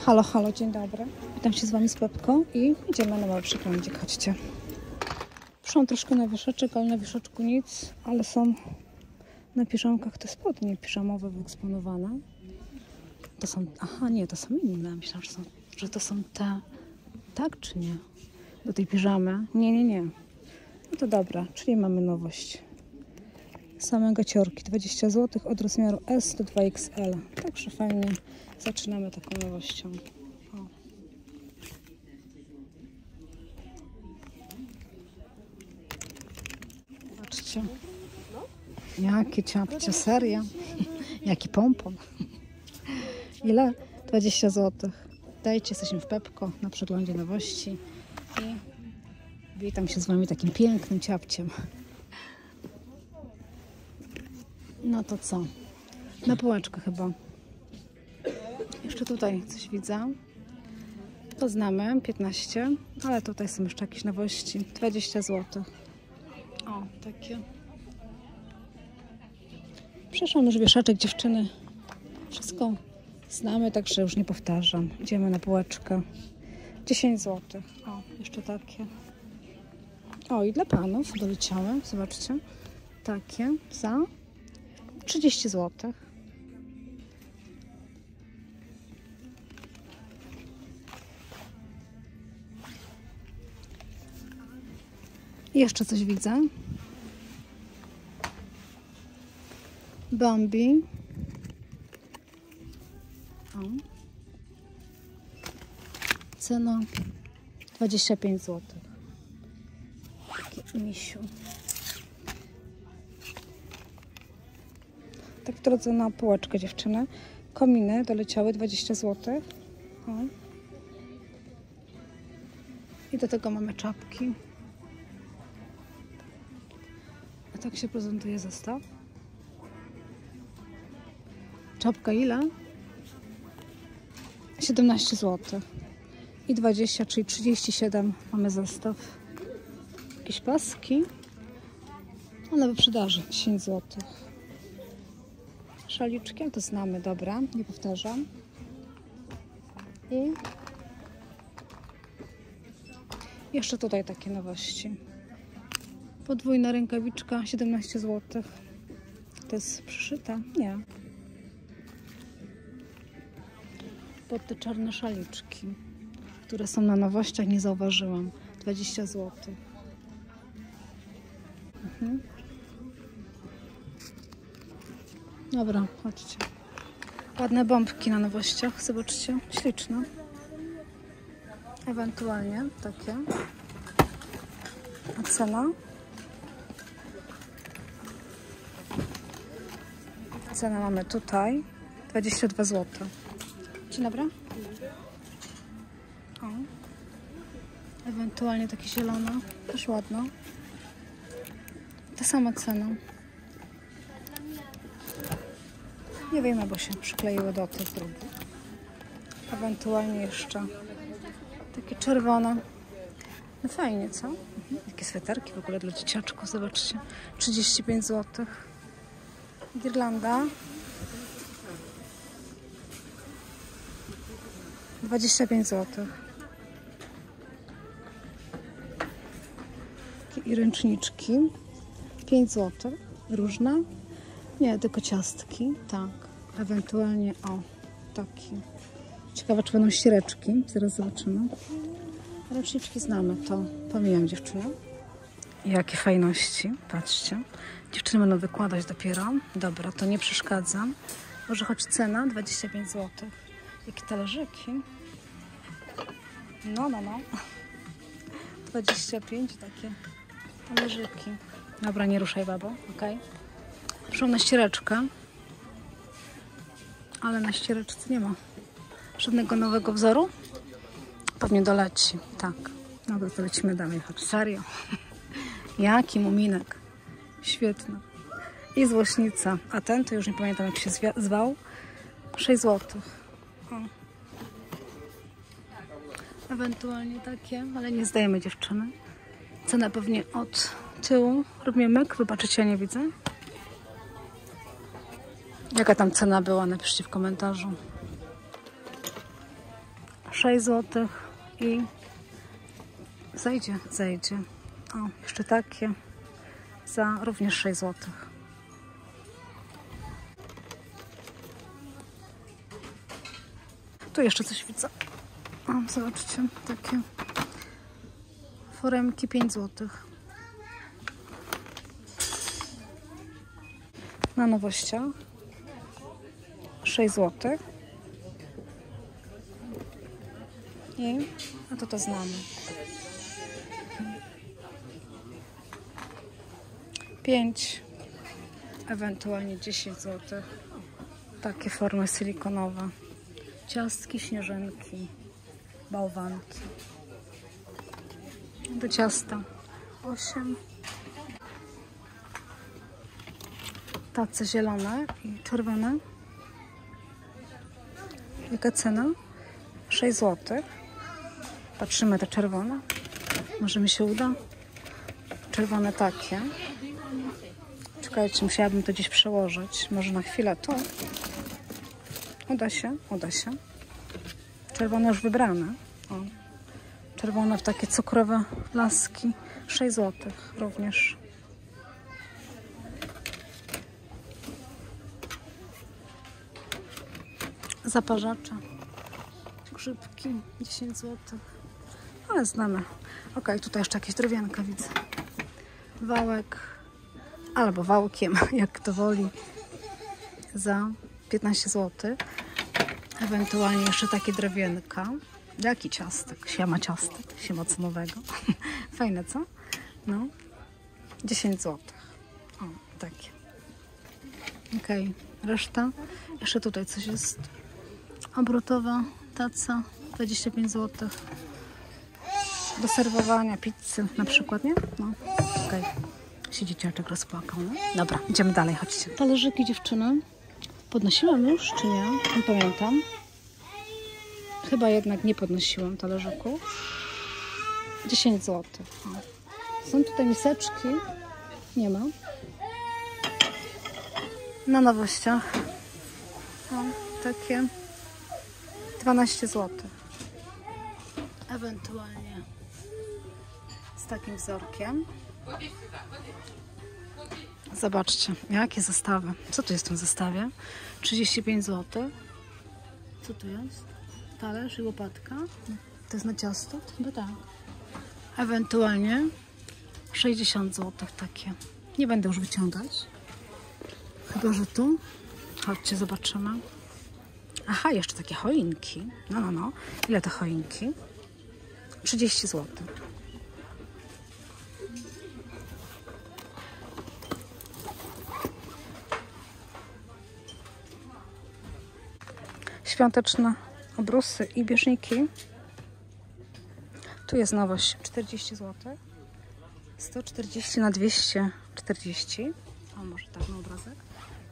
Halo, halo, dzień dobry. Witam się z Wami z Pepką i idziemy na mały przeglądzik. Chodźcie. Przyszłam troszkę na wieszeczek, ale na wieszeczku nic, ale są na piżamkach te spodnie piżamowe wyeksponowane. To są, aha, nie, to są inne. Myślałam, że, są, że to są te, tak czy nie? Do tej piżamy. Nie, nie, nie. No to dobra, czyli mamy nowość. Same gaciorki, 20 zł od rozmiaru S do 2XL. Także fajnie zaczynamy taką nowością. O. Patrzcie. Jakie ciapcie, serio? Jaki pompon. Ile? 20 zł. Dajcie, jesteśmy w Pepko na przeglądzie nowości i witam się z Wami takim pięknym ciapciem. No to co? Na półeczkę chyba. Jeszcze tutaj coś widzę. To znamy, 15, ale tutaj są jeszcze jakieś nowości. 20 zł. O, takie. Przeszłam już wieszaczek dziewczyny. Wszystko znamy, także już nie powtarzam. Idziemy na półeczkę. 10 zł. O, jeszcze takie. O, i dla panów doleciały. Zobaczcie. Takie za 30 zł. Jeszcze coś widzę. Bambi. Cena 25 zł. Taki misiu. Tak w drodze na półeczkę dziewczyny. Kominy doleciały 20 zł. O. I do tego mamy czapki. A tak się prezentuje zestaw. Czapka ile? 17 zł. I 20, czyli 37 mamy zestaw. Jakieś paski. Ale wyprzedaży 10 zł. Szaliczki, ale to znamy, dobra, nie powtarzam. I jeszcze tutaj takie nowości. Podwójna rękawiczka 17 zł. To jest przyszyta? Nie. Pod te czarne szaliczki, które są na nowościach, nie zauważyłam. 20 zł. Mhm. Dobra, chodźcie. Ładne bombki na nowościach, zobaczcie. Śliczne. Ewentualnie takie. A cena? Cenę mamy tutaj. 22 zł. Dzień dobry. O. Ewentualnie takie zielone. Też ładno. Ta sama cena. Nie wiem, bo się przykleiły do tych drugich. Ewentualnie jeszcze takie czerwone. No fajnie, co? Mhm. Jakie sweterki w ogóle dla dzieciaczków, zobaczcie. 35 zł. Girlanda. 25 zł. I ręczniczki. 5 zł. Różne. Nie, tylko ciastki. Tak. Ewentualnie o, taki. Ciekawe, czy będą ściereczki. Zaraz zobaczymy. Ręczniczki znamy, to pomijam dziewczynę. Jakie fajności, patrzcie. Dziewczyny będą wykładać dopiero. Dobra, to nie przeszkadza. Może choć cena 25 zł. Jakie talerzyki. No, no, no. 25 takie talerzyki. Dobra, nie ruszaj babo, ok? Przyszłam na ściereczkę. Ale na ściereczce nie ma żadnego nowego wzoru. Pewnie doleci, tak. Dobra, to lecimy dalej. Chodź, serio. Jaki muminek. Świetny. I złośnica. A ten, to już nie pamiętam jak się zwał. 6 zł. O. Ewentualnie takie, ale nie zdajemy dziewczyny. Cena pewnie od tyłu. Robimy myk. Wybaczycie, ja nie widzę. Jaka tam cena była? Napiszcie w komentarzu. 6 zł i zejdzie, zejdzie. O, jeszcze takie za również 6 zł. Tu jeszcze coś widzę. O, zobaczcie, takie foremki 5 zł. Na nowościach 6 zł. I a to to znamy. 5, ewentualnie 10 zł. Takie formy silikonowe. Ciastki, śnieżynki, bałwanki. Do ciasta 8. Tace zielone i czerwone. Jaka cena? 6 zł. Patrzymy te czerwone. Może mi się uda? Czerwone takie. Czekajcie, musiałabym to gdzieś przełożyć. Może na chwilę tu. Uda się, uda się. Czerwone już wybrane. O. Czerwone w takie cukrowe laski. 6 zł również. Zaparzacze. Grzybki 10 zł. Ale znamy. Ok, tutaj jeszcze jakieś drewienka widzę. Wałek albo wałkiem, jak kto woli, za 15 zł. Ewentualnie jeszcze takie drewienka. Jaki ciastek? Siema ciastek, siema. Fajne, co? No. 10 zł. O, takie. Okej, reszta. Jeszcze tutaj coś jest. Obrotowa taca, 25 zł. Do serwowania pizzy na przykład, nie? No, okej. Się dzieciaczek rozpłakał, no. Dobra, idziemy dalej, chodźcie. Talerzyki dziewczyny. Podnosiłam już, czy nie? Nie pamiętam. Chyba jednak nie podnosiłam talerzyku. 10 zł. Są tutaj miseczki. Nie ma. Na nowościach. O, takie 12 zł. Ewentualnie z takim wzorkiem. Zobaczcie, jakie zestawy. Co tu jest w tym zestawie? 35 zł. Co tu jest? Talerz i łopatka. To jest na ciasto? Chyba tak. Ewentualnie 60 zł takie. Nie będę już wyciągać. Chyba, że tu. Chodźcie, zobaczymy. Aha, jeszcze takie choinki. No, no, no. Ile te choinki? 30 zł. Świąteczne obrusy i bieżniki. Tu jest nowość 40 zł. 140 na 240. O, może tak na obrazek.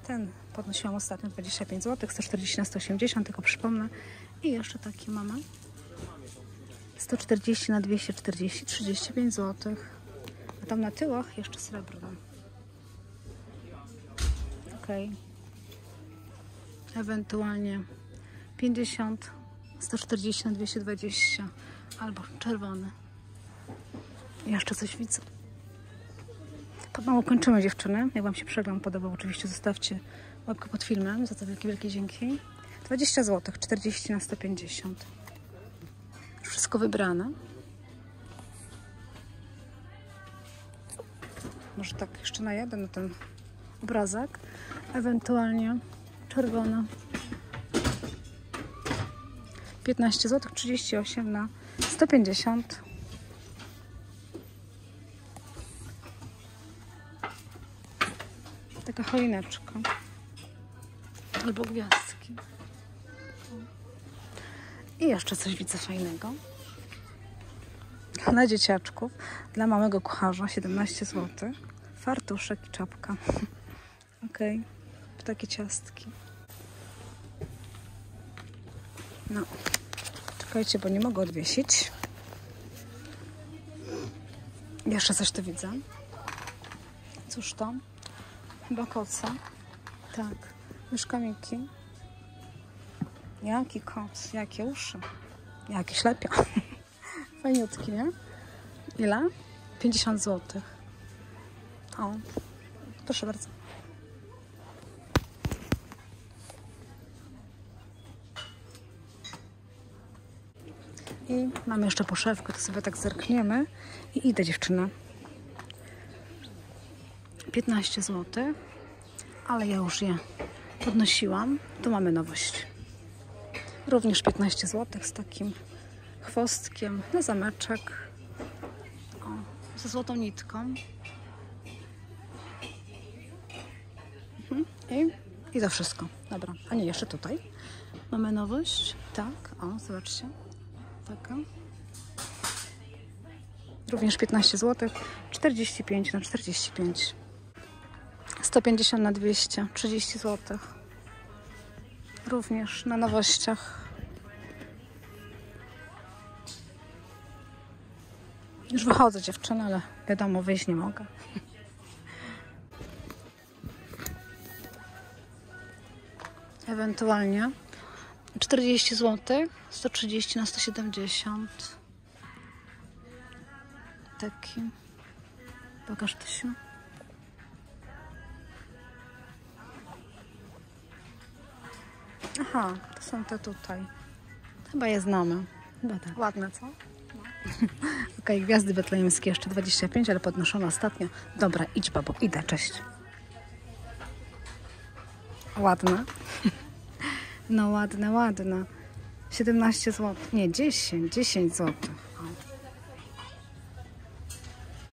Ten podnosiłam ostatnio 25 zł, 140 na 180, tylko przypomnę. I jeszcze taki mamy. 140 na 240, 35 zł. A tam na tyłach jeszcze srebrne. Ok. Ewentualnie 50, 140 na 220 albo czerwony. Jeszcze coś widzę. Pomału kończymy dziewczyny. Jak Wam się przegląd podobał, oczywiście zostawcie łapkę pod filmem. Za to wielkie, wielkie dzięki. 20 zł, 40 na 150. Wszystko wybrane. Może tak jeszcze na jeden, na ten obrazek. Ewentualnie czerwona. 15 zł, 38 na 150. Taka choineczka. Albo gwiazdki. I jeszcze coś widzę fajnego. Dla dzieciaczków, dla małego kucharza 17 zł. Fartuszek i czapka. ok. Takie ciastki. No. Czekajcie, bo nie mogę odwiesić. Jeszcze coś tu widzę. Cóż to? Chyba koca. Tak. Myszka Miki. Jaki koc, jakie uszy. Jakiś lepiej. Fajniutki, nie? Ile? 50 zł. O, proszę bardzo. I mamy jeszcze poszewkę, to sobie tak zerkniemy. I idę dziewczyna. 15 zł, ale ja już je podnosiłam. Tu mamy nowość. Również 15 zł z takim chwostkiem na zameczek. O, ze złotą nitką. Mhm. I, I to wszystko. Dobra. A nie, jeszcze tutaj mamy nowość. Tak, o, zobaczcie. Taka. Również 15 zł. 45 na 45. 150 na 200. 30 zł. Również na nowościach. Już wychodzę dziewczyny, ale wiadomo, wyjść nie mogę. Ewentualnie 40 zł, 130 na 170. Taki. Pokaż to się. Aha, to są te tutaj. Chyba je znamy. Chyba tak. Ładne, co? Okej, gwiazdy betlejemskie jeszcze 25, ale podnoszone ostatnio. Dobra, idź babo, idę, cześć. Ładne. No ładne, ładne. 17 zł. Nie, 10, 10 zł.